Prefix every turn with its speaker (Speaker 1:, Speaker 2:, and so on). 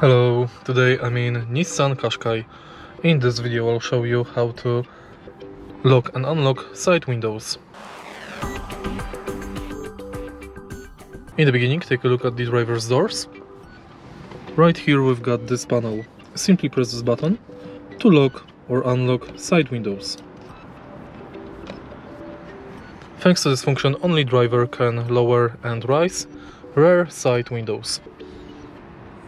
Speaker 1: Hello, today I'm in Nissan Qashqai. In this video I'll show you how to lock and unlock side windows. In the beginning take a look at the driver's doors. Right here we've got this panel. Simply press this button to lock or unlock side windows. Thanks to this function only driver can lower and rise rear side windows.